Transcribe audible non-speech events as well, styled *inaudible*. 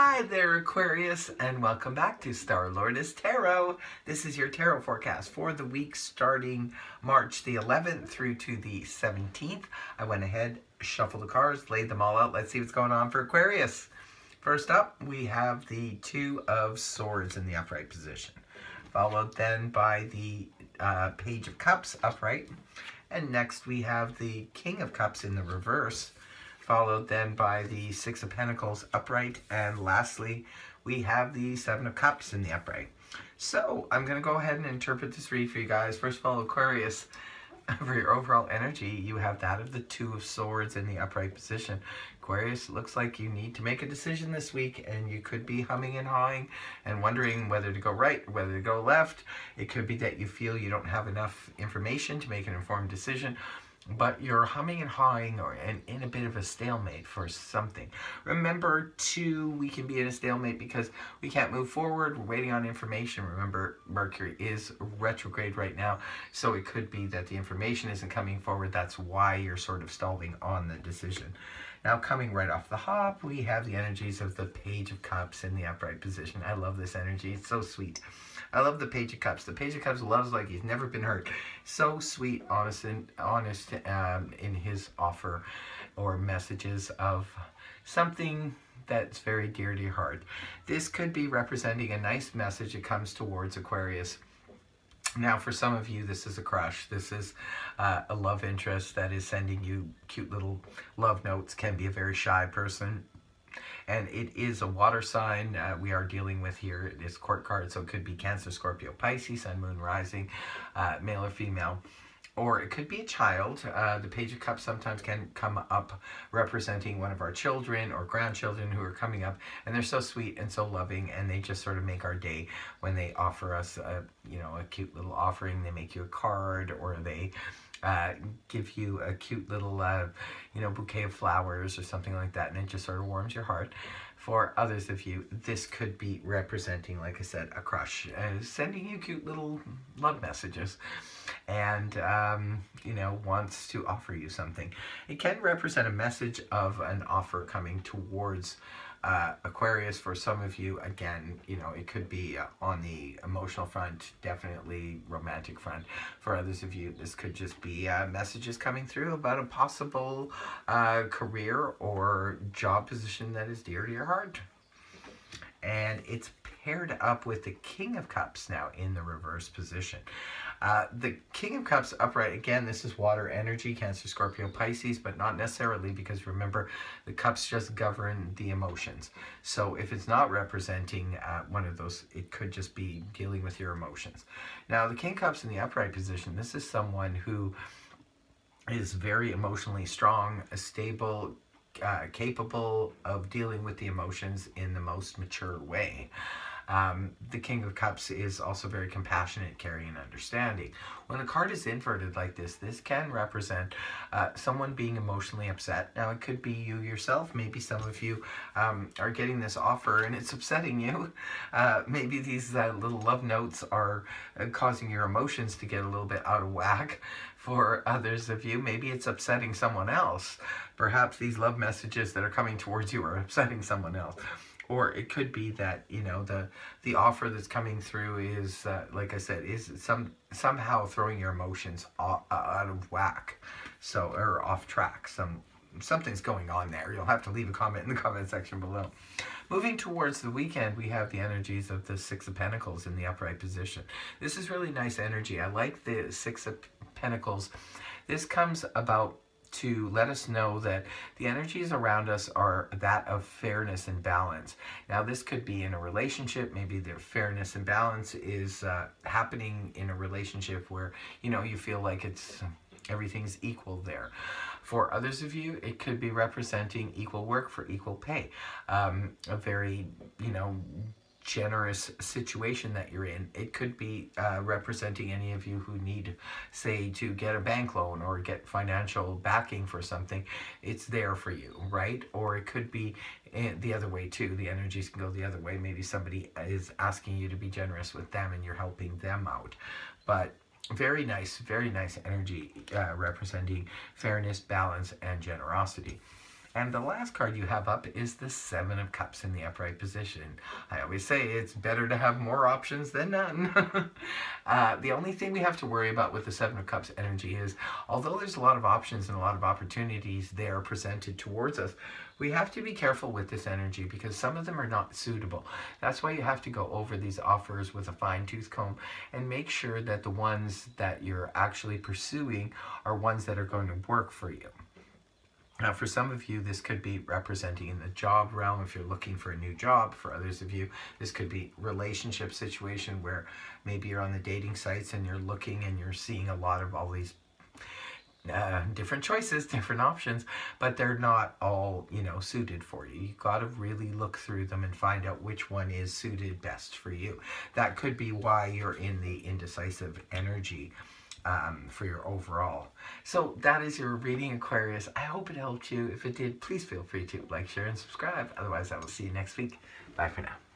Hi there, Aquarius, and welcome back to Star Lordess Tarot. This is your tarot forecast for the week starting March the 11th through to the 17th. I went ahead, shuffled the cards, laid them all out. Let's see what's going on for Aquarius. First up, we have the Two of Swords in the upright position, followed then by the uh, Page of Cups upright, and next we have the King of Cups in the reverse followed then by the Six of Pentacles upright, and lastly, we have the Seven of Cups in the upright. So I'm going to go ahead and interpret this read for you guys. First of all, Aquarius, *laughs* for your overall energy, you have that of the Two of Swords in the upright position. Aquarius, looks like you need to make a decision this week, and you could be humming and hawing and wondering whether to go right or whether to go left. It could be that you feel you don't have enough information to make an informed decision but you're humming and hawing or in, in a bit of a stalemate for something. Remember, too, we can be in a stalemate because we can't move forward. We're waiting on information. Remember, Mercury is retrograde right now, so it could be that the information isn't coming forward. That's why you're sort of stalling on the decision. Now, coming right off the hop, we have the energies of the Page of Cups in the upright position. I love this energy. It's so sweet. I love the Page of Cups. The Page of Cups loves like he's never been hurt. So sweet, honest, and honest um, in his offer or messages of something that's very dear to your heart. This could be representing a nice message that comes towards Aquarius. Now, for some of you, this is a crush. This is uh, a love interest that is sending you cute little love notes. Can be a very shy person and it is a water sign uh, we are dealing with here. It is court card, so it could be Cancer, Scorpio, Pisces, Sun, Moon, Rising, uh, male or female. Or it could be a child. Uh, the Page of Cups sometimes can come up representing one of our children or grandchildren who are coming up, and they're so sweet and so loving, and they just sort of make our day when they offer us, a, you know, a cute little offering. They make you a card, or they uh, give you a cute little, uh, you know, bouquet of flowers or something like that, and it just sort of warms your heart. For others of you, this could be representing, like I said, a crush, uh, sending you cute little love messages, and um, you know wants to offer you something. It can represent a message of an offer coming towards uh, Aquarius, for some of you, again, you know, it could be uh, on the emotional front, definitely romantic front. For others of you, this could just be uh, messages coming through about a possible uh, career or job position that is dear to your heart. And it's paired up with the King of Cups now in the reverse position. Uh, the King of Cups upright, again, this is water energy, Cancer, Scorpio, Pisces, but not necessarily because remember, the cups just govern the emotions. So if it's not representing uh, one of those, it could just be dealing with your emotions. Now, the King of Cups in the upright position, this is someone who is very emotionally strong, stable, uh, capable of dealing with the emotions in the most mature way. Um, the King of Cups is also very compassionate, caring, and understanding. When the card is inverted like this, this can represent uh, someone being emotionally upset. Now, it could be you yourself. Maybe some of you um, are getting this offer and it's upsetting you. *laughs* Uh, maybe these uh, little love notes are uh, causing your emotions to get a little bit out of whack. *laughs* For others of you, maybe it's upsetting someone else. Perhaps these love messages that are coming towards you are upsetting someone else or it could be that you know the the offer that's coming through is uh, like I said is some somehow throwing your emotions off, uh, out of whack, so or off track. Some something's going on there. You'll have to leave a comment in the *laughs* comment section below. Moving towards the weekend, we have the energies of the Six of Pentacles in the upright position. This is really nice energy. I like the Six of Pentacles. This comes about to let us know that the energies around us are that of fairness and balance. Now, this could be in a relationship. Maybe the fairness and balance is uh, happening in a relationship where you know you feel like it's everything's equal there. For others of you, it could be representing equal work for equal pay. Um, a very you know generous situation that you're in. It could be uh, representing any of you who need, say, to get a bank loan or get financial backing for something. It's there for you, right? Or it could be eh, the other way too. The energies can go the other way. Maybe somebody is asking you to be generous with them and you're helping them out. But very nice, very nice energy uh, representing fairness, balance, and generosity. And the last card you have up is the Seven of Cups in the upright position. I always say it's better to have more options than none. *laughs* uh, the only thing we have to worry about with the Seven of Cups energy is, although there's a lot of options and a lot of opportunities there presented towards us, we have to be careful with this energy because some of them are not suitable. That's why you have to go over these offers with a fine tooth comb and make sure that the ones that you're actually pursuing are ones that are going to work for you. Now, for some of you, this could be representing in the job realm if you're looking for a new job. For others of you, this could be relationship situation where maybe you're on the dating sites and you're looking and you're seeing a lot of all these uh, different choices, *laughs* different options, but they're not all, you know, suited for you. You got to really look through them and find out which one is suited best for you. That could be why you're in the indecisive energy. Um, for your overall. So that is your reading, Aquarius. I hope it helped you. If it did, please feel free to like, share, and subscribe. Otherwise, I will see you next week. Bye for now.